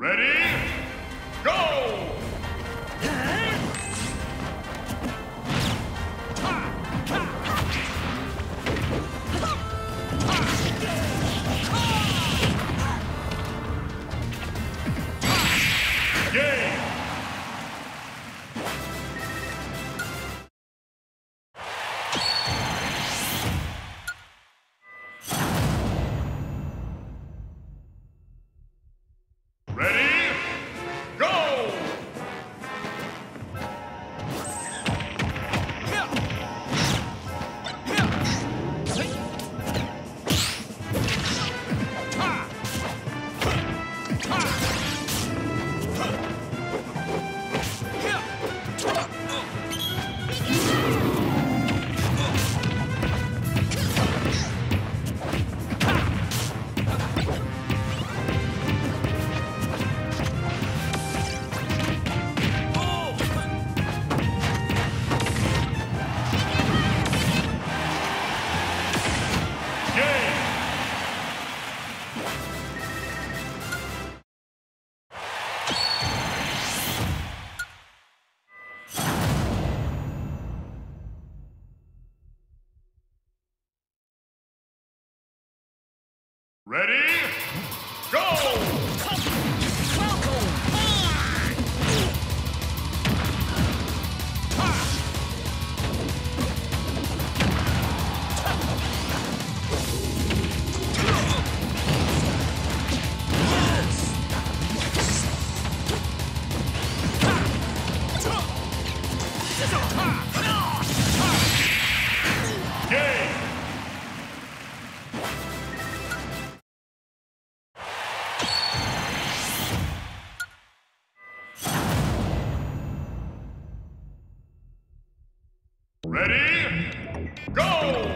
Ready? Ready? Go! Go!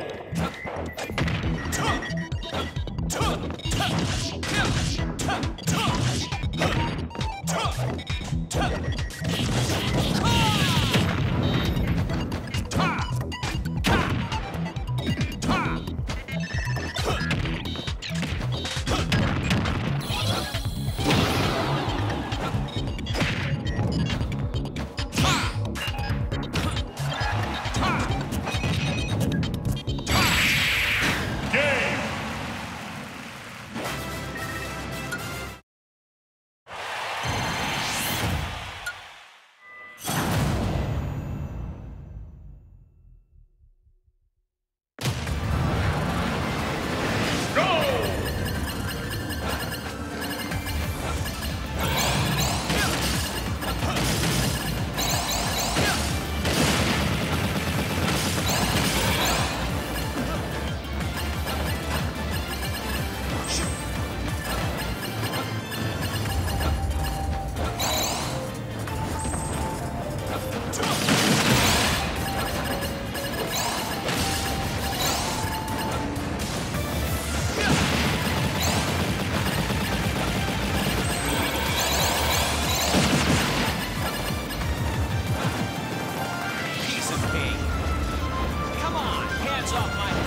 Off my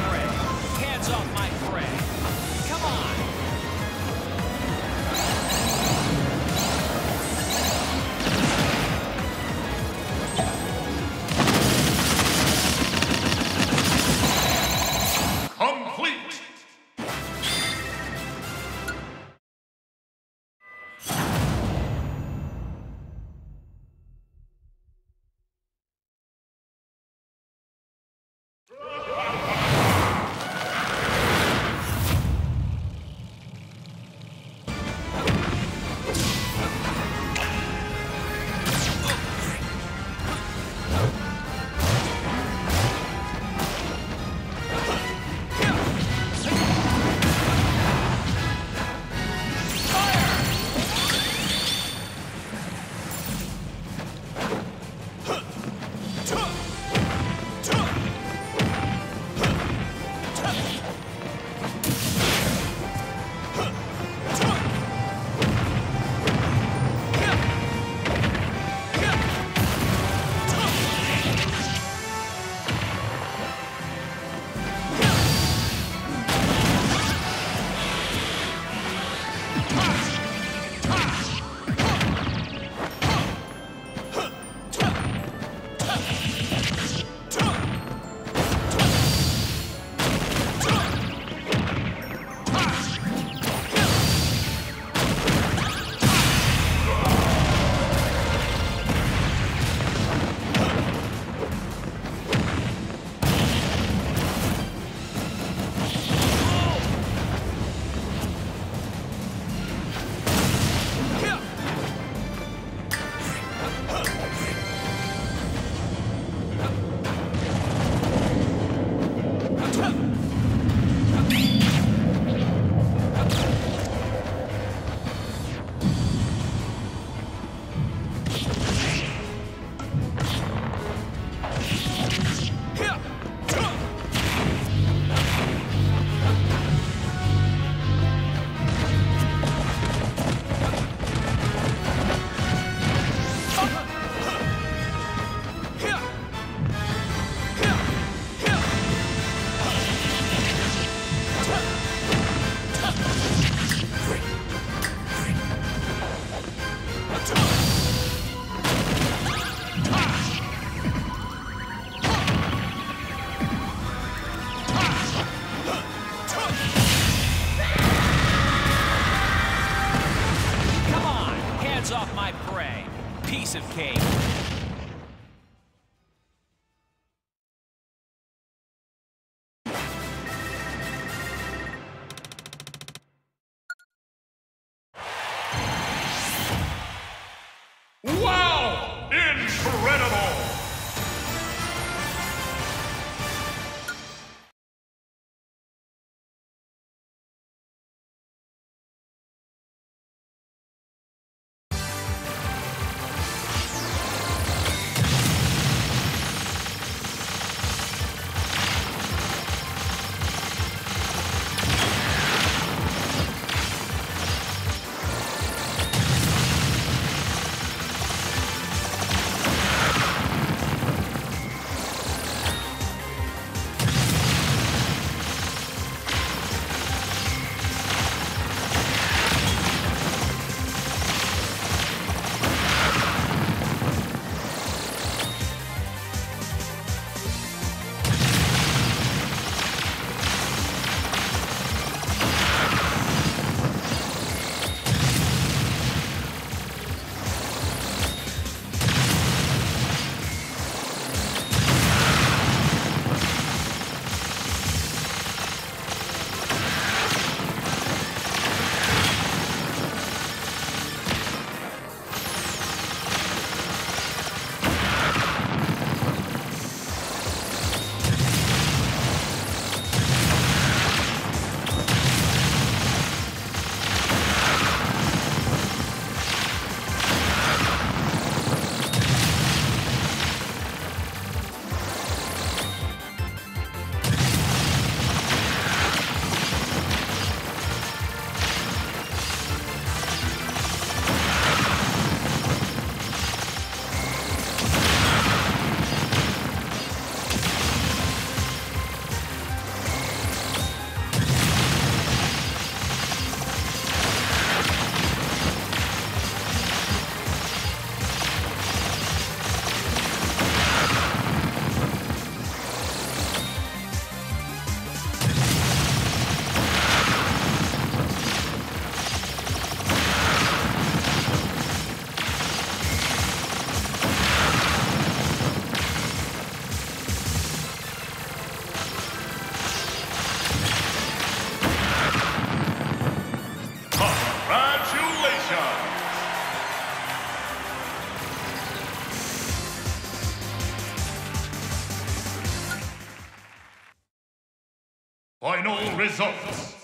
Piece of cake. Final results.